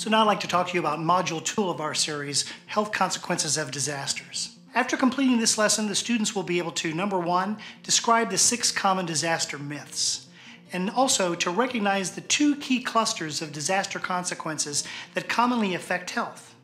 So now I'd like to talk to you about Module 2 of our series, Health Consequences of Disasters. After completing this lesson, the students will be able to, number one, describe the six common disaster myths, and also to recognize the two key clusters of disaster consequences that commonly affect health.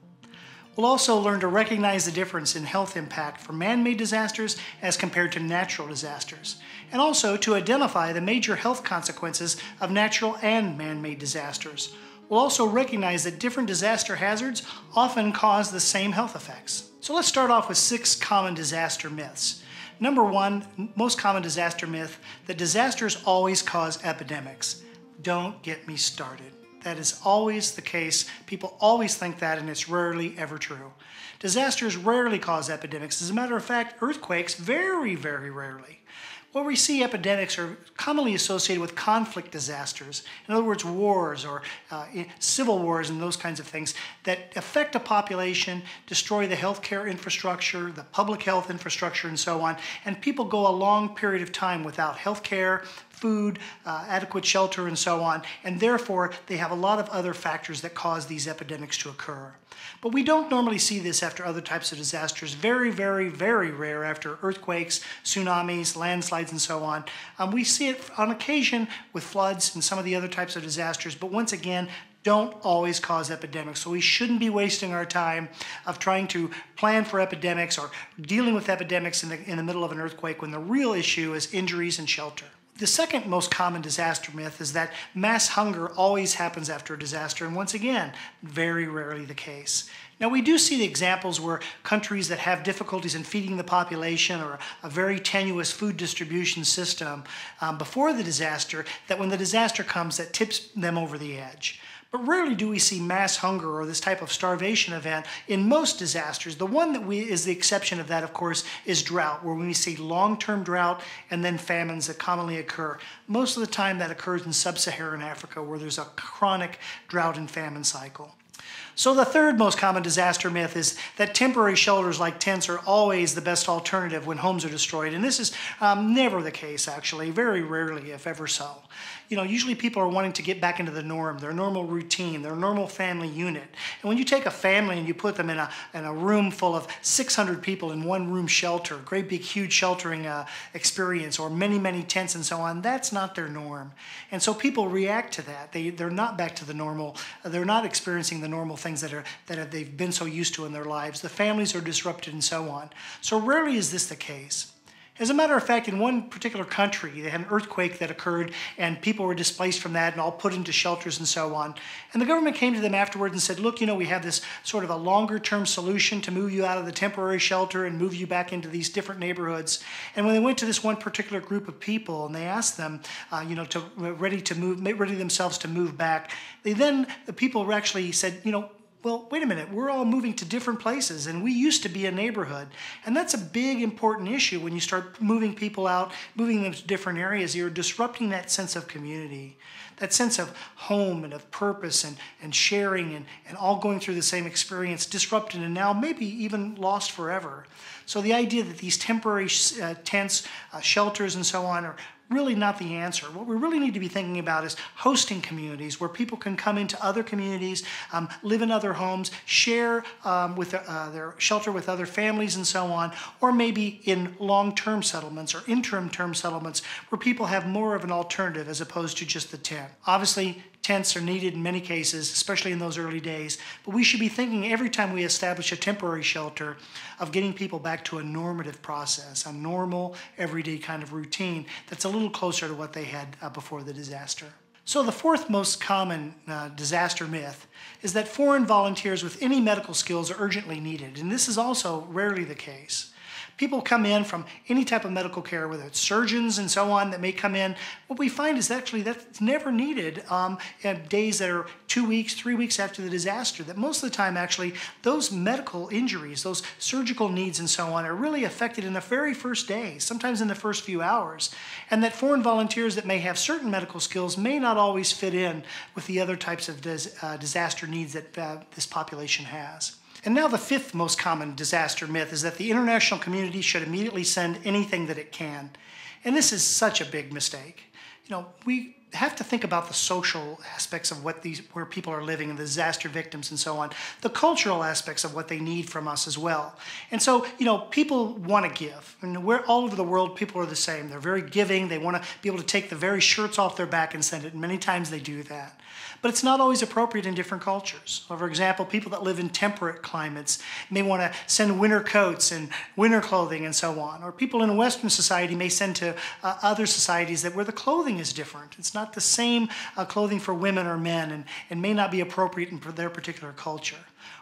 We'll also learn to recognize the difference in health impact for man-made disasters as compared to natural disasters, and also to identify the major health consequences of natural and man-made disasters. We'll also recognize that different disaster hazards often cause the same health effects. So let's start off with six common disaster myths. Number one, most common disaster myth, that disasters always cause epidemics. Don't get me started. That is always the case. People always think that, and it's rarely ever true. Disasters rarely cause epidemics. As a matter of fact, earthquakes very, very rarely. What we see epidemics are commonly associated with conflict disasters. In other words, wars or uh, civil wars and those kinds of things that affect a population, destroy the healthcare infrastructure, the public health infrastructure, and so on. And people go a long period of time without healthcare, food, uh, adequate shelter, and so on. And therefore, they have a lot of other factors that cause these epidemics to occur. But we don't normally see this after other types of disasters. Very, very, very rare after earthquakes, tsunamis, landslides, and so on. Um, we see it on occasion with floods and some of the other types of disasters. But once again, don't always cause epidemics. So we shouldn't be wasting our time of trying to plan for epidemics or dealing with epidemics in the, in the middle of an earthquake when the real issue is injuries and shelter. The second most common disaster myth is that mass hunger always happens after a disaster, and once again, very rarely the case. Now, we do see the examples where countries that have difficulties in feeding the population or a very tenuous food distribution system um, before the disaster, that when the disaster comes, that tips them over the edge. But rarely do we see mass hunger or this type of starvation event in most disasters. The one that we is the exception of that, of course, is drought, where we see long-term drought and then famines that commonly occur. Most of the time that occurs in sub-Saharan Africa, where there's a chronic drought and famine cycle. So the third most common disaster myth is that temporary shelters like tents are always the best alternative when homes are destroyed. And this is um, never the case, actually, very rarely, if ever so. You know, usually people are wanting to get back into the norm, their normal routine, their normal family unit. And when you take a family and you put them in a, in a room full of 600 people in one room shelter, great big huge sheltering uh, experience, or many, many tents and so on, that's not their norm. And so people react to that. They, they're not back to the normal, they're not experiencing the normal things that are that they've been so used to in their lives. The families are disrupted and so on. So rarely is this the case. As a matter of fact, in one particular country, they had an earthquake that occurred and people were displaced from that and all put into shelters and so on. And the government came to them afterwards and said, look, you know, we have this sort of a longer term solution to move you out of the temporary shelter and move you back into these different neighborhoods. And when they went to this one particular group of people and they asked them, uh, you know, to ready to move, ready themselves to move back, they then, the people actually said, you know, well, wait a minute, we're all moving to different places and we used to be a neighborhood. And that's a big important issue when you start moving people out, moving them to different areas. You're disrupting that sense of community, that sense of home and of purpose and, and sharing and, and all going through the same experience, disrupted and now maybe even lost forever. So the idea that these temporary uh, tents, uh, shelters, and so on are, really not the answer. What we really need to be thinking about is hosting communities where people can come into other communities, um, live in other homes, share um, with uh, their shelter with other families and so on, or maybe in long-term settlements or interim-term settlements where people have more of an alternative as opposed to just the tent. Obviously, Tents are needed in many cases, especially in those early days, but we should be thinking every time we establish a temporary shelter of getting people back to a normative process, a normal, everyday kind of routine that's a little closer to what they had uh, before the disaster. So the fourth most common uh, disaster myth is that foreign volunteers with any medical skills are urgently needed, and this is also rarely the case. People come in from any type of medical care, whether it's surgeons and so on that may come in. What we find is actually that's never needed um, days that are two weeks, three weeks after the disaster. That most of the time, actually, those medical injuries, those surgical needs and so on are really affected in the very first day, sometimes in the first few hours. And that foreign volunteers that may have certain medical skills may not always fit in with the other types of dis uh, disaster needs that uh, this population has. And now the fifth most common disaster myth is that the international community should immediately send anything that it can. And this is such a big mistake. You know, we have to think about the social aspects of what these where people are living and the disaster victims and so on the cultural aspects of what they need from us as well and so you know people want to give and we're all over the world people are the same they're very giving they want to be able to take the very shirts off their back and send it and many times they do that but it's not always appropriate in different cultures. For example, people that live in temperate climates may want to send winter coats and winter clothing and so on. Or people in a Western society may send to uh, other societies that where the clothing is different. It's not the same uh, clothing for women or men and, and may not be appropriate in their particular culture.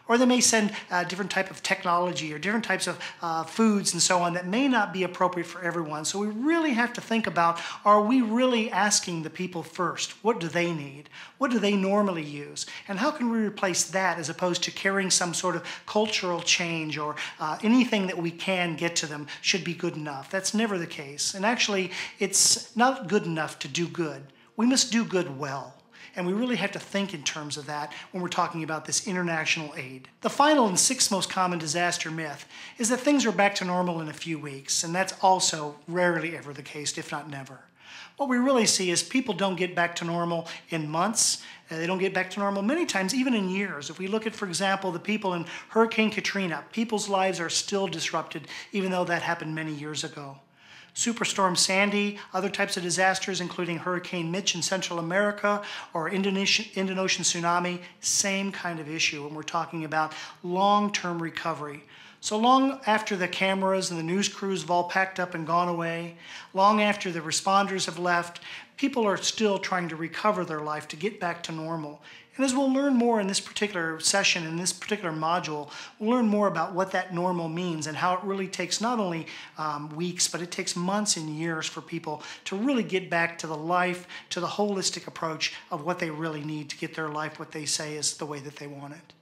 Or they may send uh, different type of technology or different types of uh, foods and so on that may not be appropriate for everyone. So we really have to think about, are we really asking the people first? What do they need? What do they normally use? And how can we replace that as opposed to carrying some sort of cultural change or uh, anything that we can get to them should be good enough? That's never the case. And actually, it's not good enough to do good. We must do good well. And we really have to think in terms of that when we're talking about this international aid. The final and sixth most common disaster myth is that things are back to normal in a few weeks, and that's also rarely ever the case, if not never. What we really see is people don't get back to normal in months. Uh, they don't get back to normal many times, even in years. If we look at, for example, the people in Hurricane Katrina, people's lives are still disrupted, even though that happened many years ago. Superstorm Sandy, other types of disasters, including Hurricane Mitch in Central America or Indonesian, Indian Ocean tsunami, same kind of issue when we're talking about long term recovery. So long after the cameras and the news crews have all packed up and gone away, long after the responders have left, people are still trying to recover their life to get back to normal. And as we'll learn more in this particular session, in this particular module, we'll learn more about what that normal means and how it really takes not only um, weeks, but it takes months and years for people to really get back to the life, to the holistic approach of what they really need to get their life what they say is the way that they want it.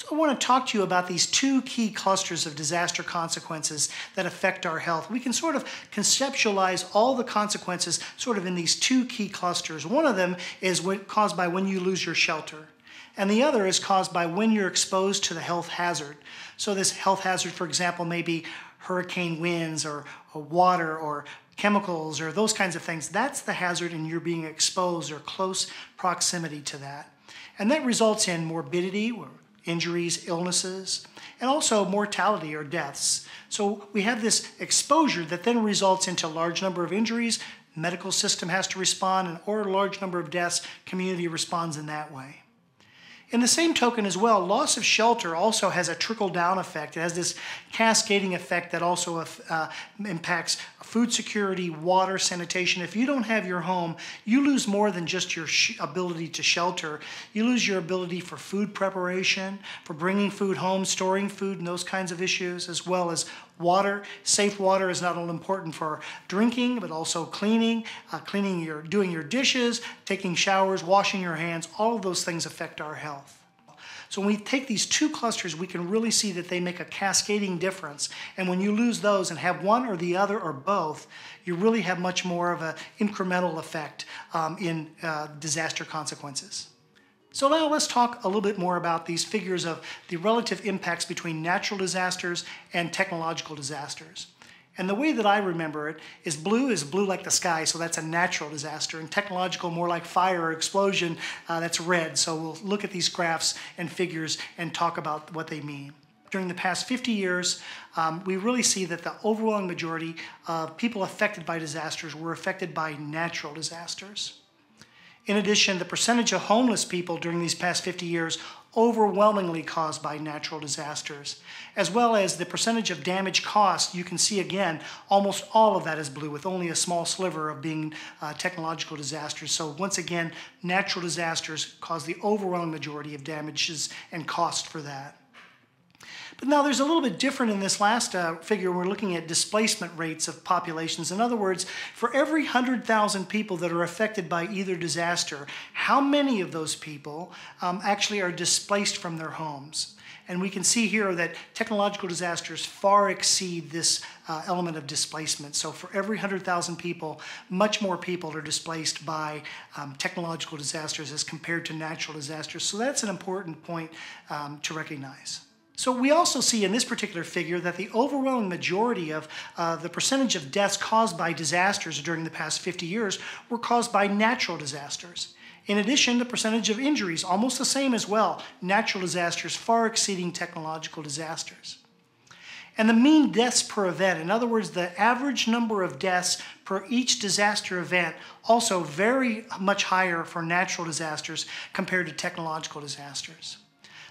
So I want to talk to you about these two key clusters of disaster consequences that affect our health. We can sort of conceptualize all the consequences sort of in these two key clusters. One of them is caused by when you lose your shelter. And the other is caused by when you're exposed to the health hazard. So this health hazard, for example, may be hurricane winds or, or water or chemicals or those kinds of things. That's the hazard and you're being exposed or close proximity to that. And that results in morbidity or injuries, illnesses, and also mortality or deaths. So we have this exposure that then results into a large number of injuries, medical system has to respond, and or a large number of deaths, community responds in that way. In the same token as well, loss of shelter also has a trickle down effect. It has this cascading effect that also uh, impacts food security, water, sanitation. If you don't have your home, you lose more than just your ability to shelter. You lose your ability for food preparation, for bringing food home, storing food, and those kinds of issues, as well as water. Safe water is not only important for drinking, but also cleaning, uh, cleaning your, doing your dishes, taking showers, washing your hands. All of those things affect our health. So when we take these two clusters, we can really see that they make a cascading difference. And when you lose those and have one or the other or both, you really have much more of an incremental effect um, in uh, disaster consequences. So now let's talk a little bit more about these figures of the relative impacts between natural disasters and technological disasters. And the way that I remember it is blue is blue like the sky, so that's a natural disaster, and technological more like fire or explosion, uh, that's red. So we'll look at these graphs and figures and talk about what they mean. During the past 50 years, um, we really see that the overwhelming majority of people affected by disasters were affected by natural disasters. In addition, the percentage of homeless people during these past 50 years overwhelmingly caused by natural disasters, as well as the percentage of damage caused. You can see again, almost all of that is blue, with only a small sliver of being uh, technological disasters. So, once again, natural disasters cause the overwhelming majority of damages and cost for that. But now there's a little bit different in this last uh, figure. We're looking at displacement rates of populations. In other words, for every 100,000 people that are affected by either disaster, how many of those people um, actually are displaced from their homes? And we can see here that technological disasters far exceed this uh, element of displacement. So for every 100,000 people, much more people are displaced by um, technological disasters as compared to natural disasters. So that's an important point um, to recognize. So we also see in this particular figure that the overwhelming majority of uh, the percentage of deaths caused by disasters during the past 50 years were caused by natural disasters. In addition, the percentage of injuries almost the same as well, natural disasters far exceeding technological disasters. And the mean deaths per event, in other words, the average number of deaths per each disaster event, also very much higher for natural disasters compared to technological disasters.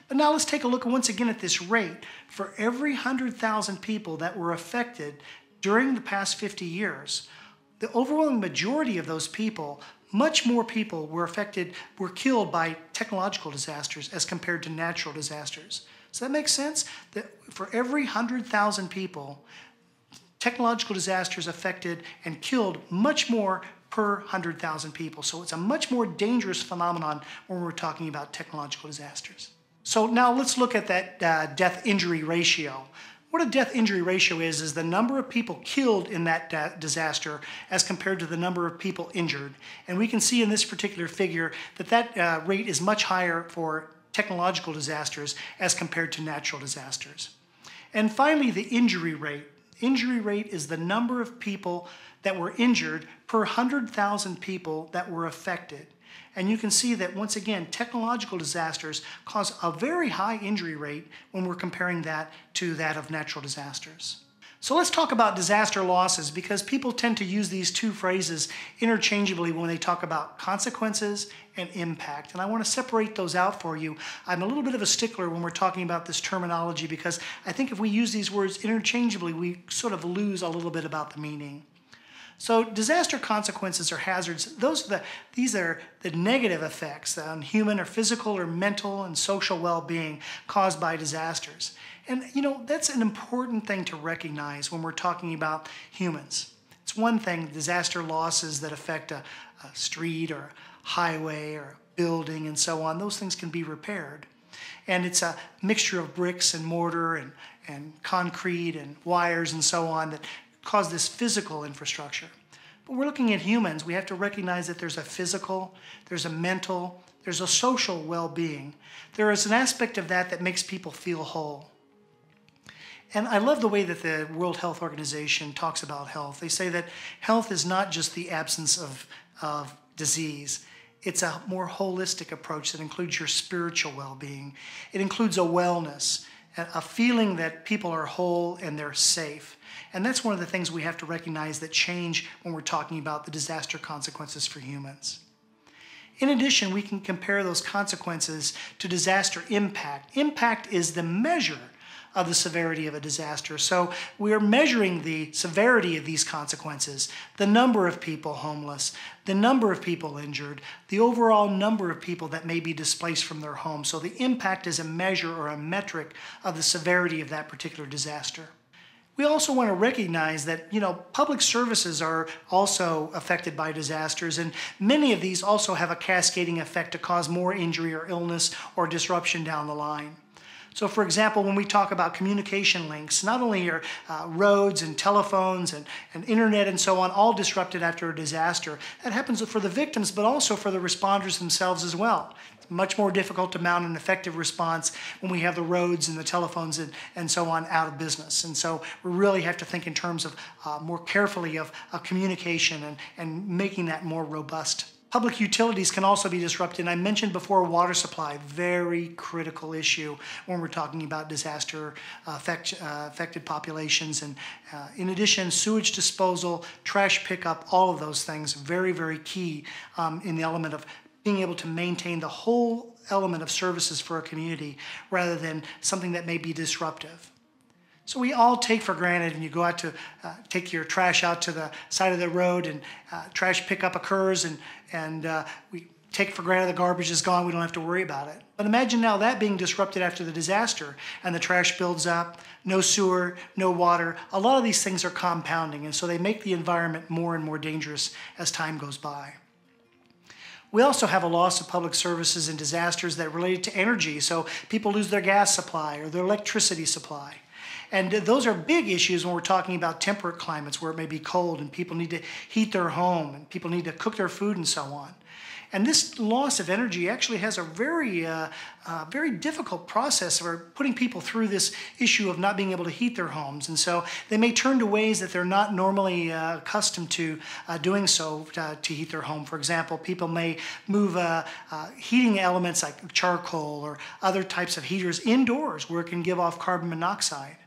But now let's take a look once again at this rate. For every 100,000 people that were affected during the past 50 years, the overwhelming majority of those people, much more people were affected, were killed by technological disasters as compared to natural disasters. Does that make sense? That for every 100,000 people, technological disasters affected and killed much more per 100,000 people. So it's a much more dangerous phenomenon when we're talking about technological disasters. So now let's look at that uh, death injury ratio. What a death injury ratio is, is the number of people killed in that disaster as compared to the number of people injured. And we can see in this particular figure that that uh, rate is much higher for technological disasters as compared to natural disasters. And finally, the injury rate. Injury rate is the number of people that were injured per 100,000 people that were affected. And you can see that once again, technological disasters cause a very high injury rate when we're comparing that to that of natural disasters. So let's talk about disaster losses because people tend to use these two phrases interchangeably when they talk about consequences and impact. And I want to separate those out for you. I'm a little bit of a stickler when we're talking about this terminology because I think if we use these words interchangeably, we sort of lose a little bit about the meaning. So disaster consequences or hazards, those are the, these are the negative effects on human or physical or mental and social well-being caused by disasters. And you know, that's an important thing to recognize when we're talking about humans. It's one thing, disaster losses that affect a, a street or a highway or a building and so on, those things can be repaired. And it's a mixture of bricks and mortar and, and concrete and wires and so on that cause this physical infrastructure. But we're looking at humans. We have to recognize that there's a physical, there's a mental, there's a social well being. There is an aspect of that that makes people feel whole. And I love the way that the World Health Organization talks about health. They say that health is not just the absence of, of disease, it's a more holistic approach that includes your spiritual well being. It includes a wellness, a feeling that people are whole and they're safe. And that's one of the things we have to recognize that change when we're talking about the disaster consequences for humans. In addition, we can compare those consequences to disaster impact. Impact is the measure of the severity of a disaster. So we are measuring the severity of these consequences, the number of people homeless, the number of people injured, the overall number of people that may be displaced from their home. So the impact is a measure or a metric of the severity of that particular disaster. We also want to recognize that, you know, public services are also affected by disasters, and many of these also have a cascading effect to cause more injury or illness or disruption down the line. So, for example, when we talk about communication links, not only are uh, roads and telephones and, and internet and so on all disrupted after a disaster, that happens for the victims, but also for the responders themselves as well It's much more difficult to mount an effective response when we have the roads and the telephones and, and so on out of business. And so we really have to think in terms of uh, more carefully of uh, communication and, and making that more robust. Public utilities can also be disrupted. And I mentioned before water supply, very critical issue when we're talking about disaster uh, uh, affected populations. And uh, in addition, sewage disposal, trash pickup, all of those things, very, very key um, in the element of being able to maintain the whole element of services for a community rather than something that may be disruptive. So we all take for granted and you go out to uh, take your trash out to the side of the road and uh, trash pickup occurs and, and uh, we take for granted the garbage is gone, we don't have to worry about it. But imagine now that being disrupted after the disaster and the trash builds up, no sewer, no water. A lot of these things are compounding and so they make the environment more and more dangerous as time goes by. We also have a loss of public services and disasters that related to energy. So people lose their gas supply or their electricity supply. And those are big issues when we're talking about temperate climates where it may be cold and people need to heat their home and people need to cook their food and so on. And this loss of energy actually has a very, uh, uh, very difficult process for putting people through this issue of not being able to heat their homes. And so they may turn to ways that they're not normally uh, accustomed to uh, doing so to, uh, to, heat their home. For example, people may move uh, heating elements like charcoal or other types of heaters indoors where it can give off carbon monoxide.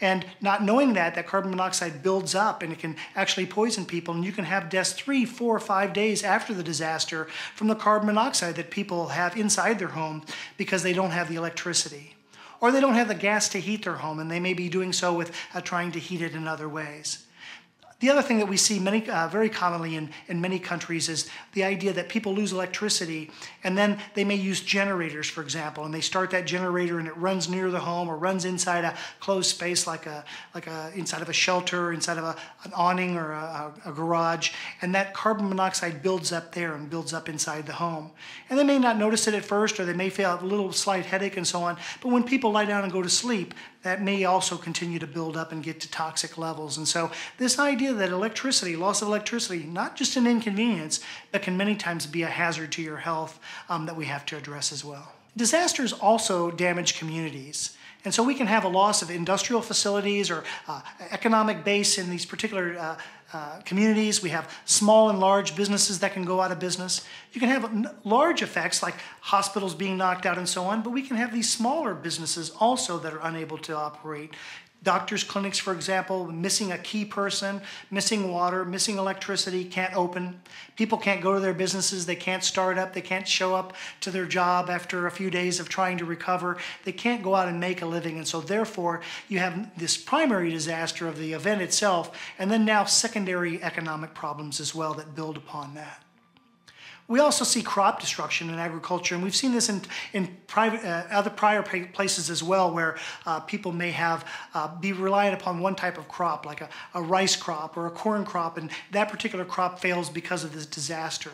And not knowing that, that carbon monoxide builds up and it can actually poison people. And you can have deaths three, four, five days after the disaster from the carbon monoxide that people have inside their home because they don't have the electricity. Or they don't have the gas to heat their home and they may be doing so with uh, trying to heat it in other ways. The other thing that we see many, uh, very commonly in, in many countries is the idea that people lose electricity and then they may use generators, for example, and they start that generator and it runs near the home or runs inside a closed space like a, like a inside of a shelter, inside of a, an awning or a, a garage, and that carbon monoxide builds up there and builds up inside the home. And they may not notice it at first or they may feel a little slight headache and so on, but when people lie down and go to sleep, that may also continue to build up and get to toxic levels. And so, this idea that electricity, loss of electricity, not just an inconvenience, but can many times be a hazard to your health um, that we have to address as well. Disasters also damage communities. And so we can have a loss of industrial facilities or uh, economic base in these particular uh, uh, communities. We have small and large businesses that can go out of business. You can have large effects like hospitals being knocked out and so on, but we can have these smaller businesses also that are unable to operate Doctors' clinics, for example, missing a key person, missing water, missing electricity, can't open. People can't go to their businesses, they can't start up, they can't show up to their job after a few days of trying to recover. They can't go out and make a living. And so, therefore, you have this primary disaster of the event itself, and then now secondary economic problems as well that build upon that. We also see crop destruction in agriculture, and we've seen this in, in private, uh, other prior places as well, where uh, people may have uh, be reliant upon one type of crop, like a, a rice crop or a corn crop, and that particular crop fails because of this disaster.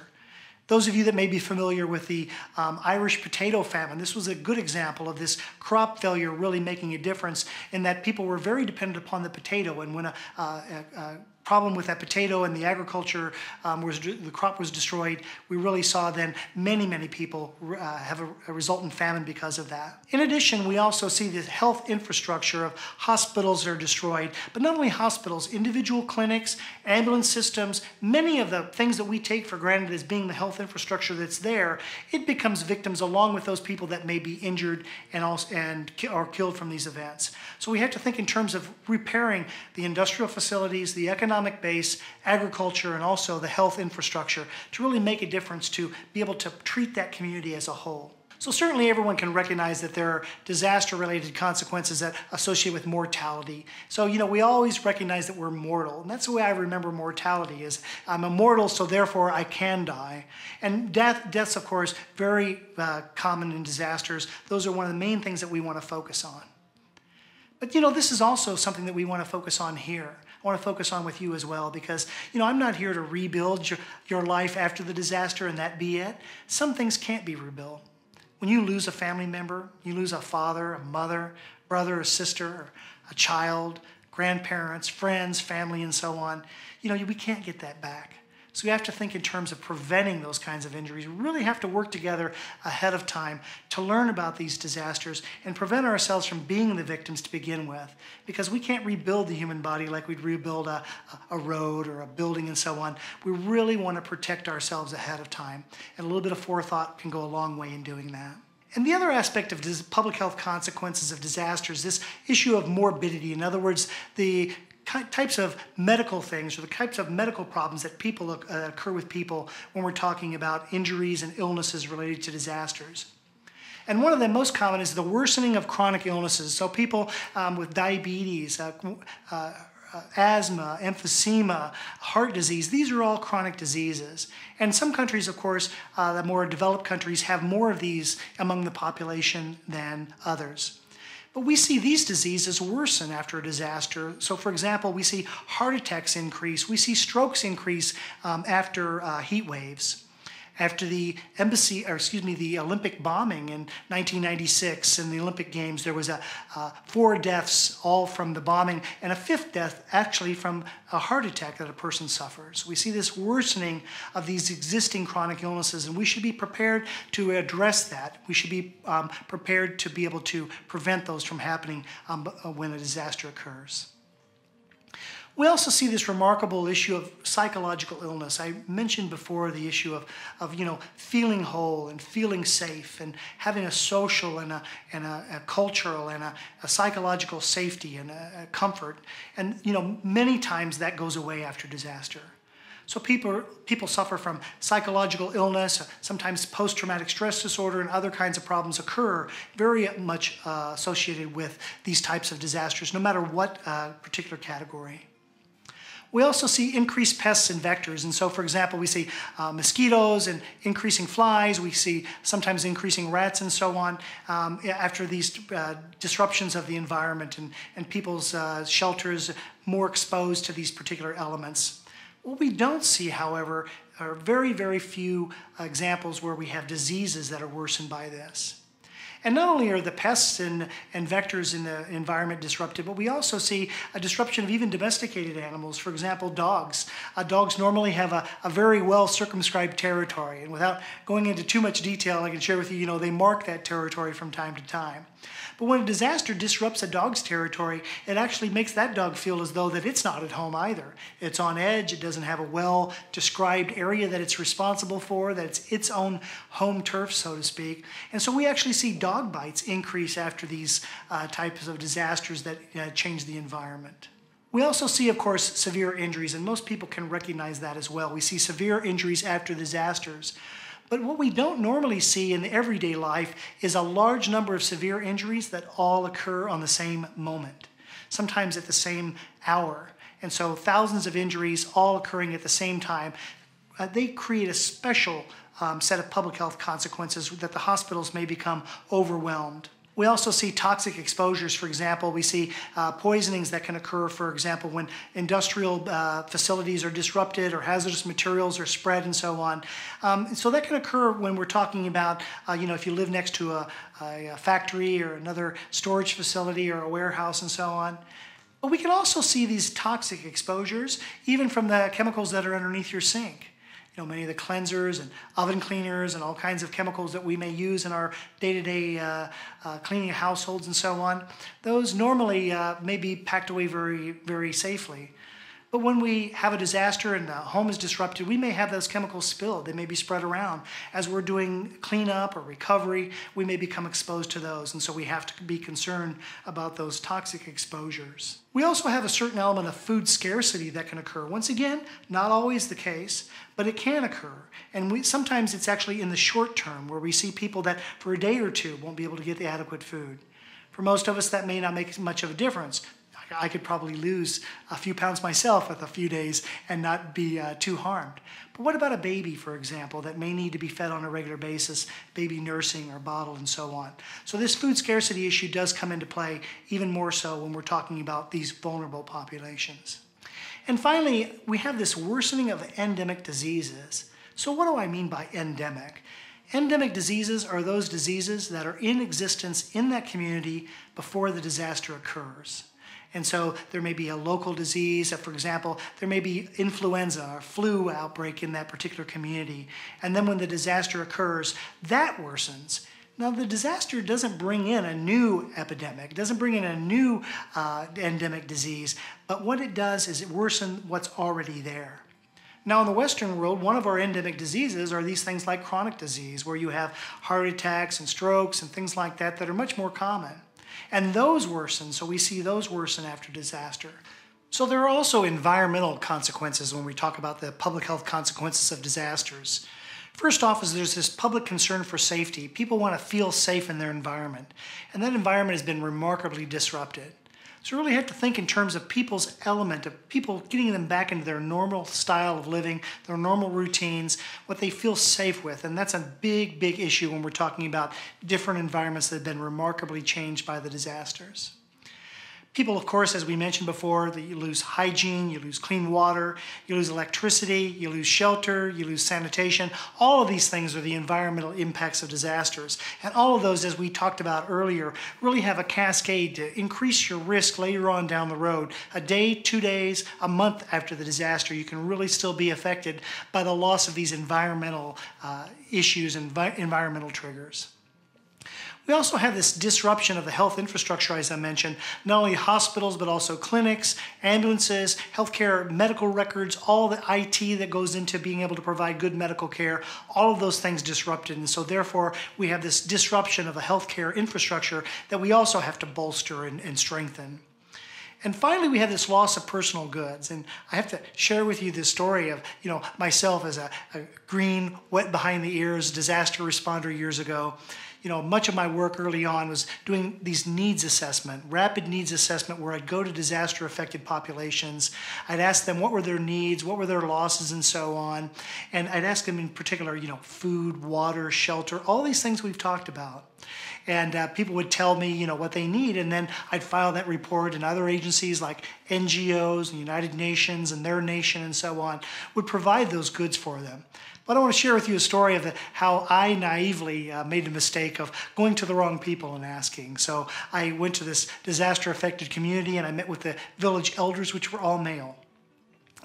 Those of you that may be familiar with the um, Irish potato famine, this was a good example of this crop failure really making a difference in that people were very dependent upon the potato. And when a, uh, a, a problem with that potato and the agriculture um, was the crop was destroyed, we really saw then many, many people uh, have a, a, resultant famine because of that. In addition, we also see the health infrastructure of hospitals that are destroyed, but not only hospitals, individual clinics, ambulance systems, many of the things that we take for granted as being the health infrastructure that's there, it becomes victims along with those people that may be injured and also and or killed from these events. So we have to think in terms of repairing the industrial facilities, the economic economic base, agriculture, and also the health infrastructure to really make a difference to be able to treat that community as a whole. So certainly everyone can recognize that there are disaster-related consequences that associate with mortality. So, you know, we always recognize that we're mortal. And that's the way I remember mortality is I'm immortal, so therefore I can die. And death, deaths, of course, very uh, common in disasters. Those are one of the main things that we want to focus on. But, you know, this is also something that we want to focus on here. I want to focus on with you as well because, you know, I'm not here to rebuild your, your life after the disaster and that be it. Some things can't be rebuilt. When you lose a family member, you lose a father, a mother, brother, a sister, a child, grandparents, friends, family, and so on, you know, we can't get that back. So we have to think in terms of preventing those kinds of injuries. We really have to work together ahead of time to learn about these disasters and prevent ourselves from being the victims to begin with. Because we can't rebuild the human body like we'd rebuild a, a road or a building and so on. We really want to protect ourselves ahead of time. And a little bit of forethought can go a long way in doing that. And the other aspect of public health consequences of disasters, this issue of morbidity. In other words, the types of medical things or the types of medical problems that people uh, occur with people when we're talking about injuries and illnesses related to disasters. And one of the most common is the worsening of chronic illnesses. So people um, with diabetes, uh, uh, uh, asthma, emphysema, heart disease, these are all chronic diseases. And some countries, of course, uh, the more developed countries, have more of these among the population than others. But we see these diseases worsen after a disaster. So, for example, we see heart attacks increase, we see strokes increase um, after uh, heat waves. After the embassy, or excuse me, the Olympic bombing in 1996 in the Olympic Games, there was a uh, four deaths all from the bombing, and a fifth death actually from a heart attack that a person suffers. We see this worsening of these existing chronic illnesses, and we should be prepared to address that. We should be um, prepared to be able to prevent those from happening um, when a disaster occurs. We also see this remarkable issue of psychological illness. I mentioned before the issue of, of you know, feeling whole and feeling safe and having a social and a, and a, a cultural and a, a, psychological safety and a, comfort. And, you know, many times that goes away after disaster. So people, people suffer from psychological illness, sometimes post-traumatic stress disorder and other kinds of problems occur very much uh, associated with these types of disasters, no matter what uh, particular category. We also see increased pests and vectors. And so, for example, we see uh, mosquitoes and increasing flies. We see sometimes increasing rats and so on um, after these uh, disruptions of the environment and, and people's uh, shelters more exposed to these particular elements. What we don't see, however, are very, very few examples where we have diseases that are worsened by this. And not only are the pests and, and vectors in the environment disrupted, but we also see a disruption of even domesticated animals. For example, dogs. Uh, dogs normally have a, a very well circumscribed territory. And without going into too much detail, I can share with you, you know, they mark that territory from time to time. But when a disaster disrupts a dog's territory, it actually makes that dog feel as though that it's not at home either. It's on edge, it doesn't have a well described area that it's responsible for, that it's its own home turf, so to speak. And so we actually see dog bites increase after these uh, types of disasters that uh, change the environment. We also see, of course, severe injuries, and most people can recognize that as well. We see severe injuries after disasters. But what we don't normally see in everyday life is a large number of severe injuries that all occur on the same moment, sometimes at the same hour. And so thousands of injuries all occurring at the same time, uh, they create a special um, set of public health consequences that the hospitals may become overwhelmed. We also see toxic exposures. For example, we see uh, poisonings that can occur, for example, when industrial uh, facilities are disrupted or hazardous materials are spread and so on. Um, so that can occur when we're talking about, uh, you know, if you live next to a, a factory or another storage facility or a warehouse and so on. But we can also see these toxic exposures even from the chemicals that are underneath your sink you know, many of the cleansers and oven cleaners and all kinds of chemicals that we may use in our day-to-day uh, uh, cleaning households and so on, those normally uh, may be packed away very, very safely. But when we have a disaster and the home is disrupted, we may have those chemicals spilled. They may be spread around. As we're doing cleanup or recovery, we may become exposed to those. And so we have to be concerned about those toxic exposures. We also have a certain element of food scarcity that can occur. Once again, not always the case, but it can occur. And we, sometimes it's actually in the short term where we see people that for a day or two won't be able to get the adequate food. For most of us, that may not make much of a difference. I could probably lose a few pounds myself with a few days and not be uh, too harmed. But what about a baby, for example, that may need to be fed on a regular basis, baby nursing or bottled and so on? So this food scarcity issue does come into play even more so when we're talking about these vulnerable populations. And finally, we have this worsening of endemic diseases. So what do I mean by endemic? Endemic diseases are those diseases that are in existence in that community before the disaster occurs. And so there may be a local disease. For example, there may be influenza or flu outbreak in that particular community. And then when the disaster occurs, that worsens. Now, the disaster doesn't bring in a new epidemic, doesn't bring in a new uh, endemic disease, but what it does is it worsens what's already there. Now, in the Western world, one of our endemic diseases are these things like chronic disease, where you have heart attacks and strokes and things like that that are much more common. And those worsen, so we see those worsen after disaster. So there are also environmental consequences when we talk about the public health consequences of disasters. First off is there's this public concern for safety. People want to feel safe in their environment. And that environment has been remarkably disrupted. So really have to think in terms of people's element, of people getting them back into their normal style of living, their normal routines, what they feel safe with. And that's a big, big issue when we're talking about different environments that have been remarkably changed by the disasters. People, of course, as we mentioned before, that you lose hygiene, you lose clean water, you lose electricity, you lose shelter, you lose sanitation. All of these things are the environmental impacts of disasters. And all of those, as we talked about earlier, really have a cascade to increase your risk later on down the road. A day, two days, a month after the disaster, you can really still be affected by the loss of these environmental uh, issues and environmental triggers. We also have this disruption of the health infrastructure, as I mentioned, not only hospitals, but also clinics, ambulances, healthcare, medical records, all the IT that goes into being able to provide good medical care, all of those things disrupted. And so, therefore, we have this disruption of the healthcare infrastructure that we also have to bolster and, and strengthen. And finally, we have this loss of personal goods. And I have to share with you this story of, you know, myself as a, a green, wet behind the ears disaster responder years ago you know, much of my work early on was doing these needs assessment, rapid needs assessment, where I'd go to disaster affected populations. I'd ask them what were their needs, what were their losses, and so on. And I'd ask them in particular, you know, food, water, shelter, all these things we've talked about. And uh, people would tell me, you know, what they need, and then I'd file that report, and other agencies like NGOs and United Nations and their nation and so on would provide those goods for them. But I want to share with you a story of how I naively uh, made the mistake of going to the wrong people and asking. So I went to this disaster affected community and I met with the village elders, which were all male.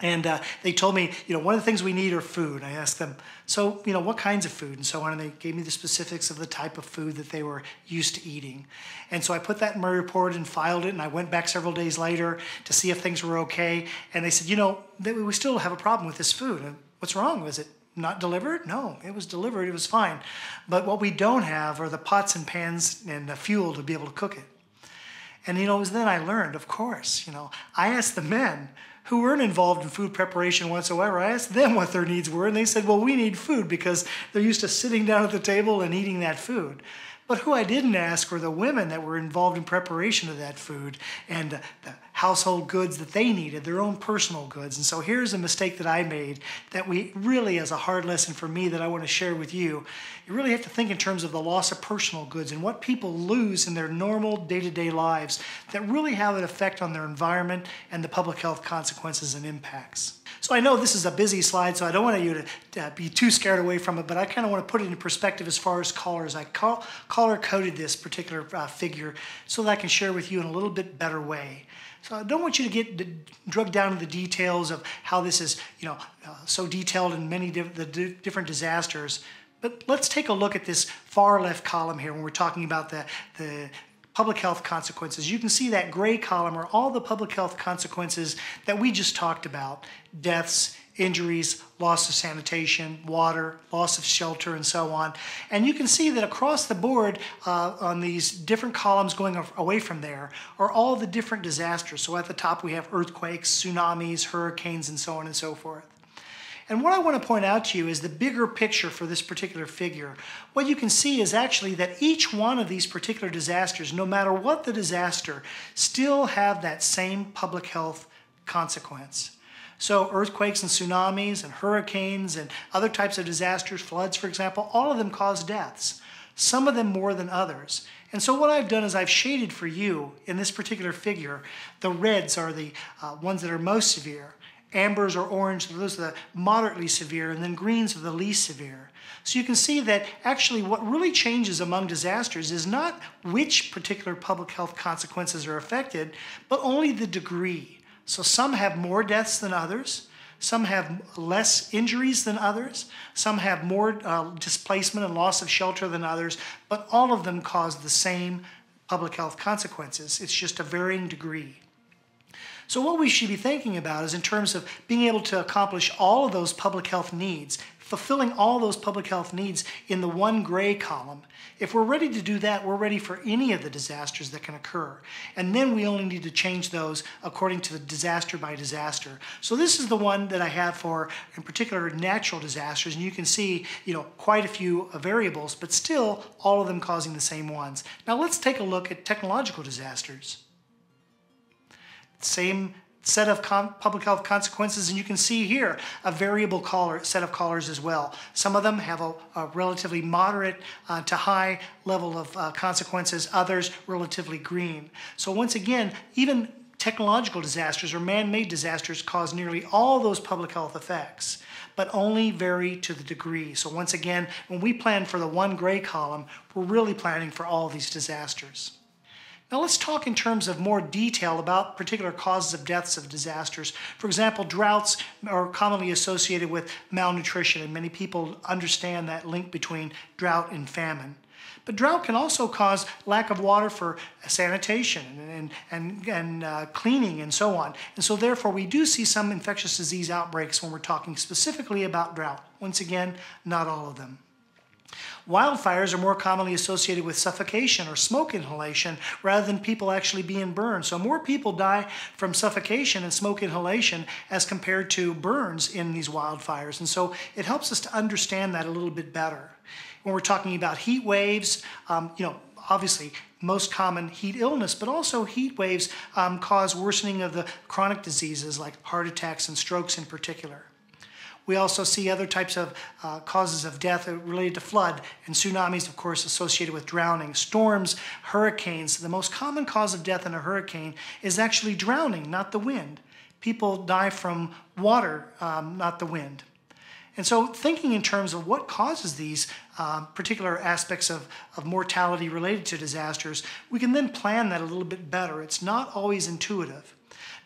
And uh, they told me, you know, one of the things we need are food. I asked them, so, you know, what kinds of food and so on. And they gave me the specifics of the type of food that they were used to eating. And so I put that in my report and filed it. And I went back several days later to see if things were okay. And they said, you know, we still have a problem with this food. What's wrong? Was it not delivered? No, it was delivered. It was fine. But what we don't have are the pots and pans and the fuel to be able to cook it. And you know, it was then I learned, of course, you know, I asked the men who weren't involved in food preparation whatsoever, I asked them what their needs were, and they said, well, we need food because they're used to sitting down at the table and eating that food. But who I didn't ask were the women that were involved in preparation of that food and the household goods that they needed, their own personal goods. And so here's a mistake that I made that we really, as a hard lesson for me, that I want to share with you. You really have to think in terms of the loss of personal goods and what people lose in their normal day to day lives that really have an effect on their environment and the public health consequences and impacts. So I know this is a busy slide, so I don't want you to be too scared away from it, but I kind of want to put it in perspective as far as colors. I color coded this particular uh, figure so that I can share with you in a little bit better way. So I don't want you to get drugged down to the details of how this is, you know, uh, so detailed in many di the di different disasters. But let's take a look at this far left column here when we're talking about the, the public health consequences. You can see that gray column are all the public health consequences that we just talked about. Deaths, injuries, loss of sanitation, water, loss of shelter, and so on. And you can see that across the board uh, on these different columns going away from there are all the different disasters. So at the top we have earthquakes, tsunamis, hurricanes, and so on and so forth. And what I want to point out to you is the bigger picture for this particular figure. What you can see is actually that each one of these particular disasters, no matter what the disaster, still have that same public health consequence. So earthquakes and tsunamis and hurricanes and other types of disasters, floods for example, all of them cause deaths. Some of them more than others. And so what I've done is I've shaded for you in this particular figure, the reds are the uh, ones that are most severe ambers or orange, those are the moderately severe, and then greens are the least severe. So you can see that actually what really changes among disasters is not which particular public health consequences are affected, but only the degree. So some have more deaths than others, some have less injuries than others, some have more uh, displacement and loss of shelter than others, but all of them cause the same public health consequences. It's just a varying degree. So what we should be thinking about is in terms of being able to accomplish all of those public health needs, fulfilling all those public health needs in the one gray column. If we're ready to do that, we're ready for any of the disasters that can occur. And then we only need to change those according to the disaster by disaster. So this is the one that I have for, in particular, natural disasters. And you can see, you know, quite a few uh, variables, but still all of them causing the same ones. Now let's take a look at technological disasters. Same set of public health consequences, and you can see here a variable color, set of colors as well. Some of them have a, a relatively moderate uh, to high level of uh, consequences, others relatively green. So once again, even technological disasters or man-made disasters cause nearly all those public health effects, but only vary to the degree. So once again, when we plan for the one gray column, we're really planning for all these disasters. Now let's talk in terms of more detail about particular causes of deaths of disasters. For example, droughts are commonly associated with malnutrition, and many people understand that link between drought and famine. But drought can also cause lack of water for sanitation and, and, and uh, cleaning and so on. And so therefore we do see some infectious disease outbreaks when we're talking specifically about drought. Once again, not all of them. Wildfires are more commonly associated with suffocation or smoke inhalation rather than people actually being burned. So more people die from suffocation and smoke inhalation as compared to burns in these wildfires. And so it helps us to understand that a little bit better. When we're talking about heat waves, um, you know, obviously most common heat illness, but also heat waves um, cause worsening of the chronic diseases like heart attacks and strokes in particular. We also see other types of uh, causes of death related to flood and tsunamis, of course, associated with drowning. Storms, hurricanes. The most common cause of death in a hurricane is actually drowning, not the wind. People die from water, um, not the wind. And so, thinking in terms of what causes these um, particular aspects of, of mortality related to disasters, we can then plan that a little bit better. It's not always intuitive.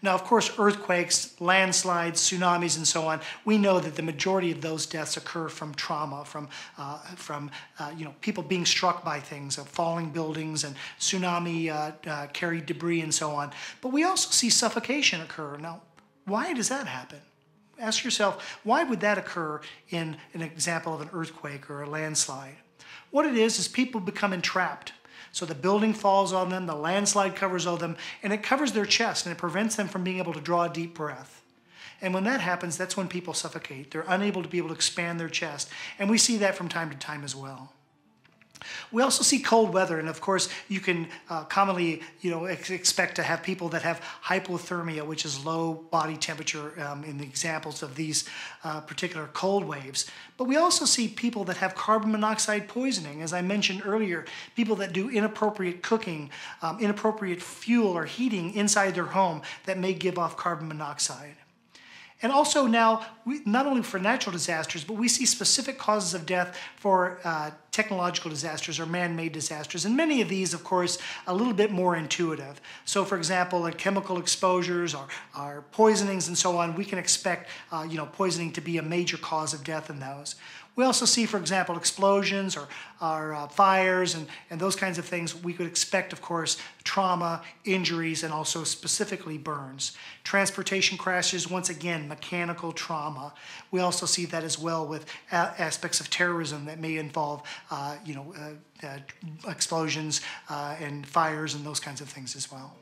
Now, of course, earthquakes, landslides, tsunamis, and so on, we know that the majority of those deaths occur from trauma, from, uh, from uh, you know, people being struck by things, uh, falling buildings and tsunami uh, uh, carried debris and so on. But we also see suffocation occur. Now, why does that happen? Ask yourself, why would that occur in an example of an earthquake or a landslide? What it is, is people become entrapped so the building falls on them, the landslide covers on them, and it covers their chest and it prevents them from being able to draw a deep breath. And when that happens, that's when people suffocate. They're unable to be able to expand their chest. And we see that from time to time as well. We also see cold weather, and of course, you can uh, commonly, you know, ex expect to have people that have hypothermia, which is low body temperature, um, in the examples of these uh, particular cold waves. But we also see people that have carbon monoxide poisoning, as I mentioned earlier, people that do inappropriate cooking, um, inappropriate fuel or heating inside their home that may give off carbon monoxide. And also now, we, not only for natural disasters, but we see specific causes of death for uh, technological disasters or man-made disasters. And many of these, of course, a little bit more intuitive. So for example, like chemical exposures or, or poisonings and so on, we can expect uh, you know, poisoning to be a major cause of death in those. We also see, for example, explosions or, or uh, fires and, and those kinds of things. We could expect, of course, trauma, injuries, and also specifically burns. Transportation crashes, once again, mechanical trauma. We also see that as well with aspects of terrorism that may involve, uh, you know, uh, uh explosions uh, and fires and those kinds of things as well.